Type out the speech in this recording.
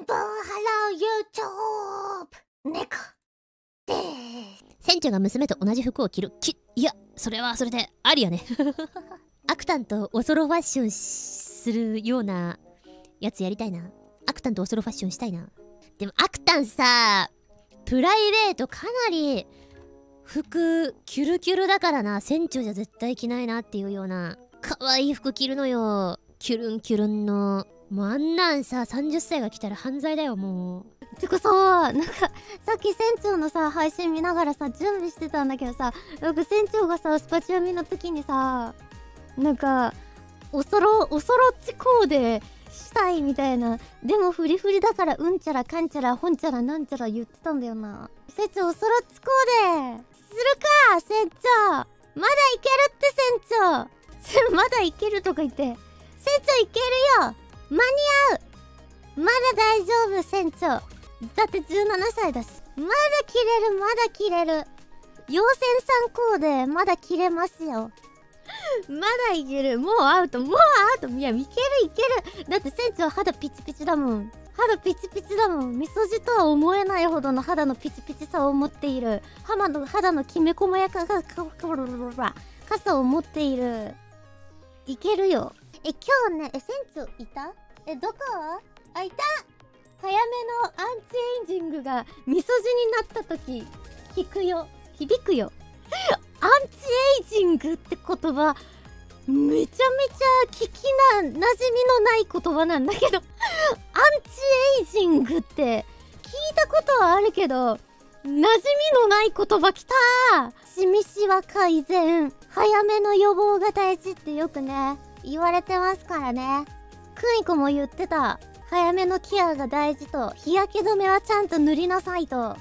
ンボンハロー YouTube 猫でーす。船長が娘と同じ服を着る。きいやそれはそれでありやね。アクタンとおそろファッションするようなやつやりたいな。アクタンとおそろファッションしたいな。でもアクタンさプライベートかなり服キュルキュルだからな。船長じゃ絶対着ないなっていうような。可愛い服着るのよ。キュルンキュルンの。もうあんなんさ30歳が来たら犯罪だよもう。てかさなんかさっき船長のさ配信見ながらさ準備してたんだけどさなんか船長がさスパチャミの時にさなんかおそろおそろっちコーデしたいみたいな。でもフリフリだからうんちゃらかんちゃらほんちゃらなんちゃら言ってたんだよな。船長おそろっちコーデするか船長。まだいけるって船長。まだいけるとか言って。船長いけるよ。間に合う。まだ大丈夫船長。だって17歳だし。まだ着れるまだ着れる。陽線参考でまだ着れますよ。まだいける。もうアウトもうアウト。いやいけるいける。だって船長肌ピチピチだもん。肌ピチピチだもん。みそじとは思えないほどの肌のピチピチさを持っている。肌の肌のきめ細やかかか傘を持っているいけるよ。え今日ねえ船長いた？えどこ？あいた。早めのアンチエイジングがみそじになった時聞くよ。響くよ。アンチエイジングって言葉めちゃめちゃ聞きな馴染みのない言葉なんだけど。アンチエイジングって聞いたことはあるけど馴染みのない言葉きた。シミシワ改善。早めの予防が大事ってよくね言われてますからね。クイコも言ってた。早めのケアが大事と日焼け止めはちゃんと塗りなさいと。